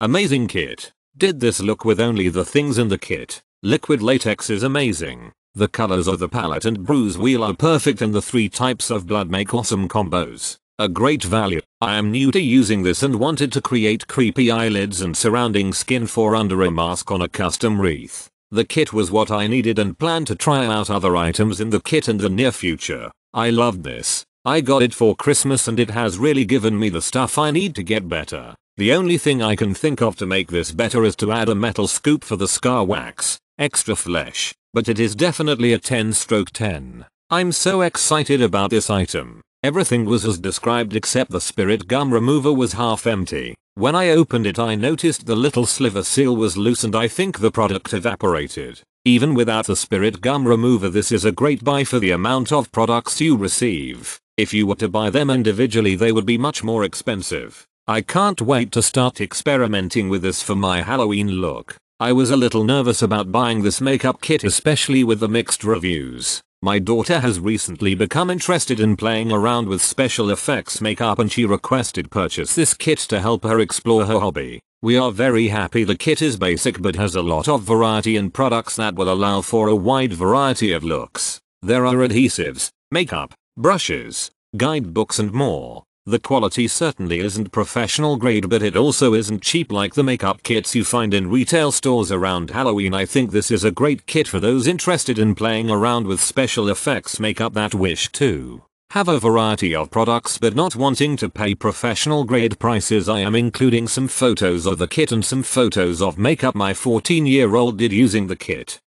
Amazing kit. Did this look with only the things in the kit. Liquid latex is amazing. The colors of the palette and bruise wheel are perfect and the three types of blood make awesome combos. A great value. I am new to using this and wanted to create creepy eyelids and surrounding skin for under a mask on a custom wreath. The kit was what I needed and plan to try out other items in the kit in the near future. I loved this. I got it for Christmas and it has really given me the stuff I need to get better. The only thing I can think of to make this better is to add a metal scoop for the scar wax, extra flesh, but it is definitely a 10 stroke 10. I'm so excited about this item. Everything was as described except the spirit gum remover was half empty. When I opened it I noticed the little sliver seal was loose and I think the product evaporated. Even without the spirit gum remover this is a great buy for the amount of products you receive. If you were to buy them individually they would be much more expensive. I can't wait to start experimenting with this for my Halloween look. I was a little nervous about buying this makeup kit especially with the mixed reviews. My daughter has recently become interested in playing around with special effects makeup and she requested purchase this kit to help her explore her hobby. We are very happy the kit is basic but has a lot of variety and products that will allow for a wide variety of looks. There are adhesives, makeup, brushes, guidebooks and more. The quality certainly isn't professional grade but it also isn't cheap like the makeup kits you find in retail stores around Halloween. I think this is a great kit for those interested in playing around with special effects makeup that wish to have a variety of products but not wanting to pay professional grade prices I am including some photos of the kit and some photos of makeup my 14 year old did using the kit.